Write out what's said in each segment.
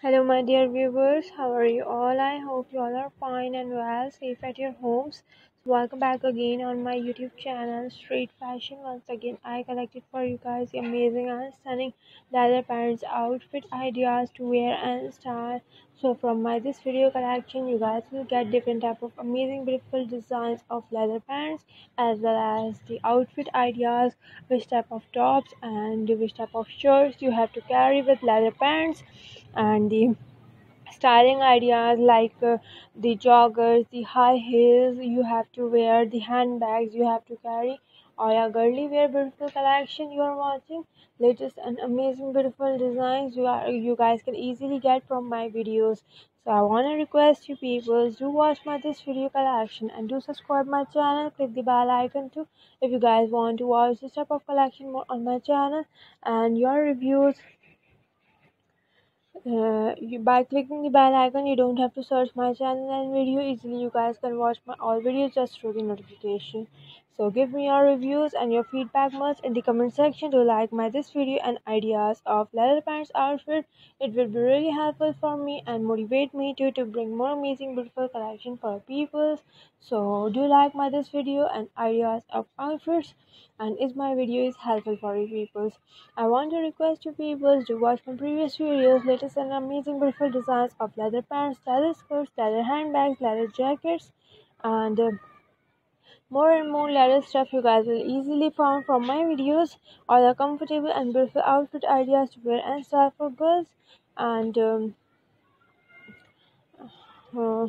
Hello, my dear viewers. How are you all? I hope you all are fine and well, safe at your homes. Welcome back again on my YouTube channel, Street Fashion. Once again, I collected for you guys the amazing and stunning leather pants outfit ideas to wear and style. So from my this video collection, you guys will get different type of amazing, beautiful designs of leather pants as well as the outfit ideas, which type of tops and which type of shirts you have to carry with leather pants and the styling ideas like uh, the joggers the high heels you have to wear the handbags you have to carry or a girly wear beautiful collection you are watching. Latest and amazing beautiful designs you are you guys can easily get from my videos. So i want to request you people do watch my this video collection and do subscribe my channel. Click the bell icon too if you guys want to watch this type of collection more on my channel. And your reviews uh, you, by clicking the bell icon you don't have to search my channel and video easily. You guys can watch my all videos just through the notification. So give me your reviews and your feedback much in the comment section. To like my this video and ideas of leather pants outfit. It will be really helpful for me and motivate me to to bring more amazing beautiful collection for people. So do like my this video and ideas of outfits. And if my video is helpful for you people i want to request you people to watch my previous videos and amazing beautiful designs of leather pants leather skirts leather handbags leather jackets and uh, more and more leather stuff you guys will easily find from my videos all the comfortable and beautiful outfit ideas to wear and style for girls. And um, uh,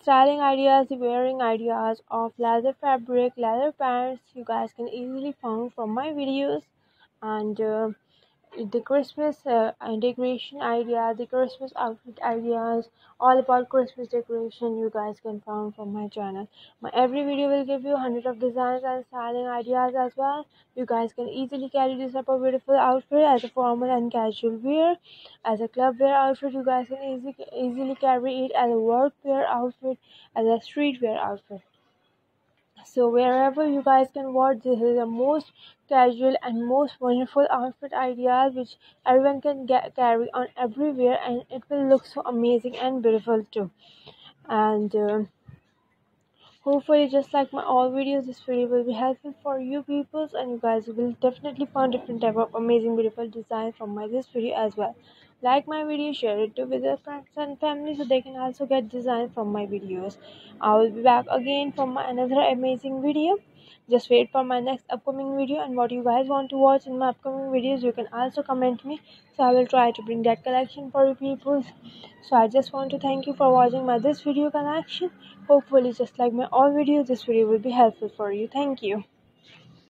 styling ideas wearing ideas of leather fabric leather pants you guys can easily find from my videos. And uh, the Christmas uh, decoration idea, the Christmas outfit ideas, all about Christmas decoration you guys can find from my channel. My every video will give you hundred of designs and styling ideas as well. You guys can easily carry this type of beautiful outfit as a formal and casual wear, as a club wear outfit. You guys can easily easily carry it as a work wear outfit, as a street wear outfit so wherever you guys can watch this is the most casual and most wonderful outfit ideas which everyone can get carry on everywhere and it will look so amazing and beautiful too. And uh, hopefully just like my all videos this video will be helpful for you peoples and you guys will definitely find different type of amazing beautiful designs from my this video as well like my video share it to with your friends and family so they can also get design from my videos. I will be back again for my another amazing video. Just wait for my next upcoming video and what you guys want to watch in my upcoming videos you can also comment me. So i will try to bring that collection for you people. So i just want to thank you for watching my this video collection. Hopefully just like my all videos this video will be helpful for you. Thank you